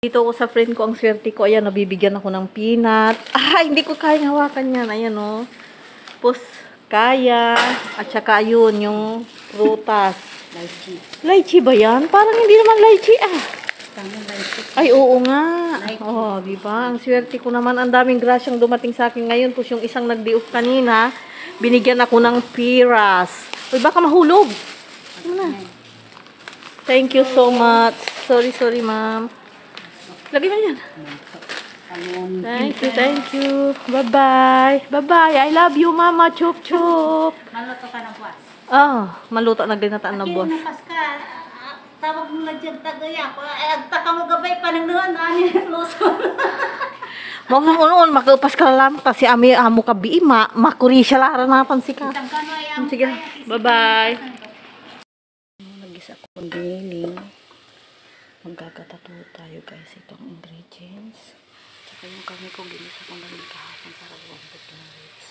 Dito ako sa friend ko, ang swerte ko. Ayan, nabibigyan ako ng peanut. Ah, hindi ko kaya hawakan yan. Ayan, oh. Tapos, kaya. At saka yun, yung prutas. Lychee. Lychee ba yan? Parang hindi naman lychee, ah. Ay, oo nga. Lychee. Oh, di ba? Ang swerte ko naman. Ang daming grasyang dumating sa akin ngayon. Tapos yung isang nagdiop kanina, binigyan ako ng piras. Uy, baka mahulog. Ano na? Thank you so much. Sorry, sorry, ma'am. Lagay mo yan. Thank you, thank you. Bye-bye. Bye-bye. I love you, mama. Chup, chup. Maluto ka ng buwas. Ah, maluto na ginataan na Kaya boss. napas ka. ah, Tawag mo na dyan tagaya. Ay, agtaka mo gabay pa ng noon. Ano yung luso? Mo noon makupas ka lang ta si ami amo ka bi ma makuri siya lara napan si ka. Sige. Bye-bye. Nagisa ko dining. Magkakatato tayo guys itong ingredients. Tsaka yung kami ko ginisa kong galing kahapon para one bit ng rice.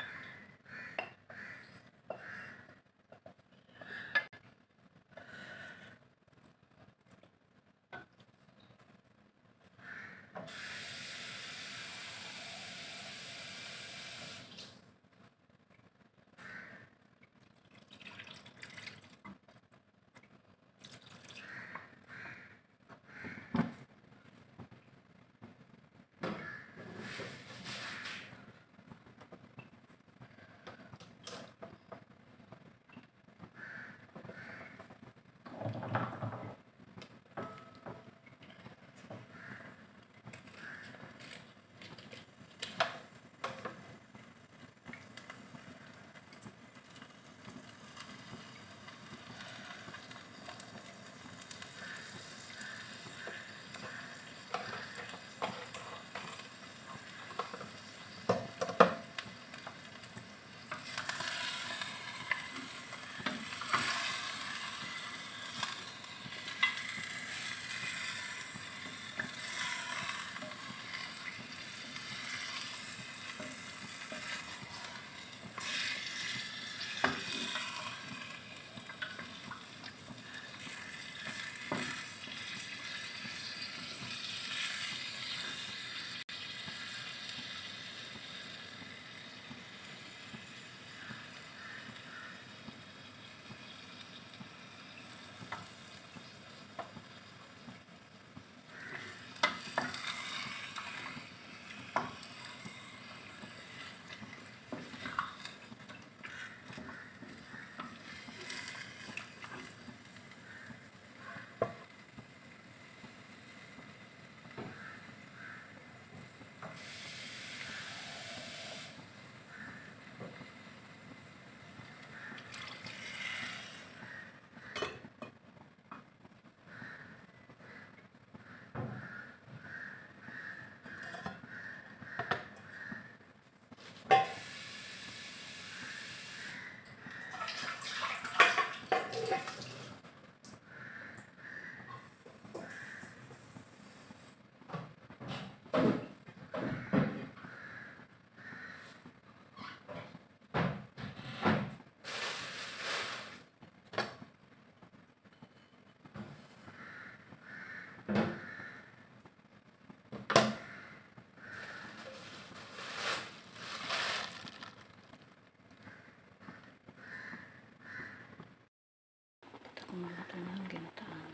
Maluto na ang ginataan.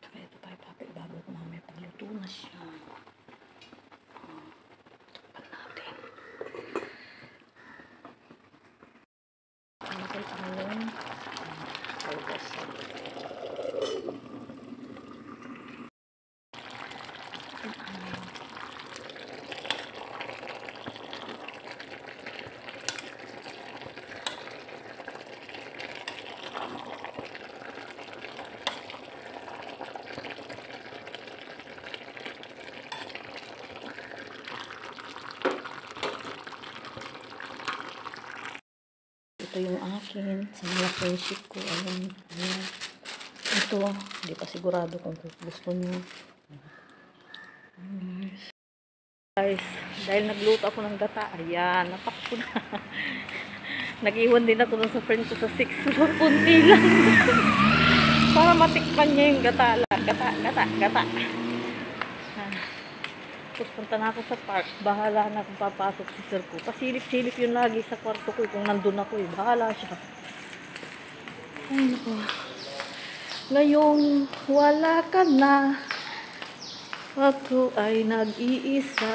Tsaka ito pa ipapaibaba ko mamaya pagluto na siya. Oh, Takpan natin. Ano kay talong? Kalbasan. Ito yung akin. Sa mga friendship ko. Ayan. Ayan. Ito. Hindi pa sigurado kung gusto nyo. Guys, dahil nagluto ako ng gata. Ayan. Napak ko na. Nag-iwan din ako sa friend ko sa 6 floor. Kunti lang. Para matikman niya yung gata. Gata, gata, gata. Tapos punta na ako sa park. Bahala na kung papasok si sir ko. Pasilip-silip yun lagi sa kwarto ko. eh, Kung nandun ako eh. Bahala siya. Ay, naku. Ngayong wala ka na. Ako ay nag-iisa.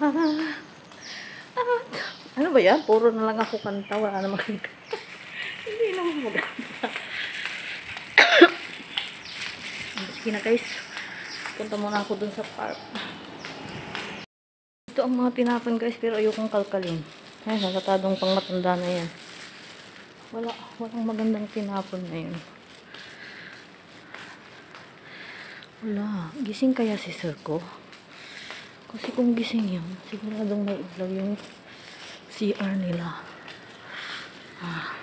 ah, ah, ano ba yan? Puro na lang ako kanta. Wala naman Hindi naman maganda. Sige na guys. Punta muna ako dun sa park. Ito ang mga tinapon guys. Pero ayokong kalkalin. Ay, nakatadong pang matanda na yan. Wala, walang magandang tinapon na yun. Wala. Gising kaya si sir ko? Kasi kung gising yun, siguradong may ilaw yung CR nila. Ah.